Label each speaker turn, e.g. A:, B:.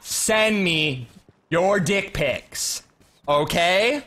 A: send me your dick pics. Okay?